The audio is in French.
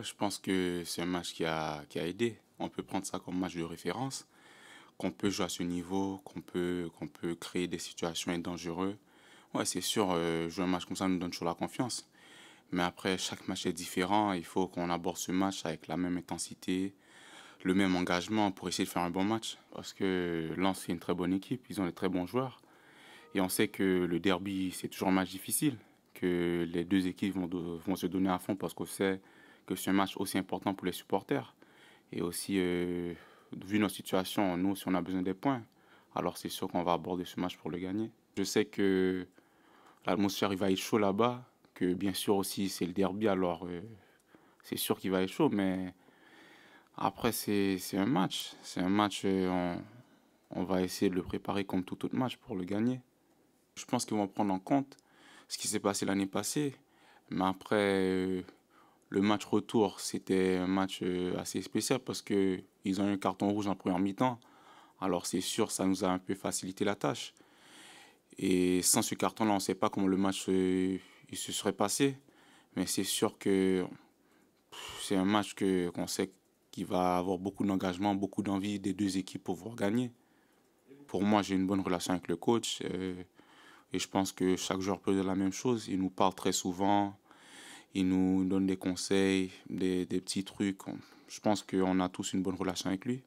Je pense que c'est un match qui a, qui a aidé. On peut prendre ça comme match de référence, qu'on peut jouer à ce niveau, qu'on peut, qu'on peut créer des situations et dangereux. Ouais, c'est sûr, euh, jouer un match comme ça nous donne toujours la confiance. Mais après, chaque match est différent. Il faut qu'on aborde ce match avec la même intensité, le même engagement pour essayer de faire un bon match. Parce que Lens, c'est une très bonne équipe. Ils ont des très bons joueurs. Et on sait que le derby, c'est toujours un match difficile. Que les deux équipes vont, vont se donner à fond parce qu'on sait que c'est un match aussi important pour les supporters. Et aussi, euh, vu notre situation, nous aussi, on a besoin des points. Alors c'est sûr qu'on va aborder ce match pour le gagner. Je sais que l'atmosphère, va être chaud là-bas. Que bien sûr aussi, c'est le derby, alors euh, c'est sûr qu'il va être chaud. Mais après, c'est un match. C'est un match, euh, on, on, va essayer de le préparer comme tout autre match pour le gagner. Je pense qu'ils vont prendre en compte ce qui s'est passé l'année passée. Mais après le match retour, c'était un match euh, assez spécial parce qu'ils ont eu un carton rouge en première mi-temps. Alors c'est sûr, ça nous a un peu facilité la tâche. Et sans ce carton-là, on ne sait pas comment le match euh, se serait passé. Mais c'est sûr que c'est un match qu'on sait qu'il va avoir beaucoup d'engagement, beaucoup d'envie des deux équipes pour pouvoir gagner. Pour moi, j'ai une bonne relation avec le coach. Euh, et je pense que chaque joueur peut dire la même chose. Il nous parle très souvent. Il nous donne des conseils, des, petits trucs. Je pense qu'on a tous une bonne relation avec lui.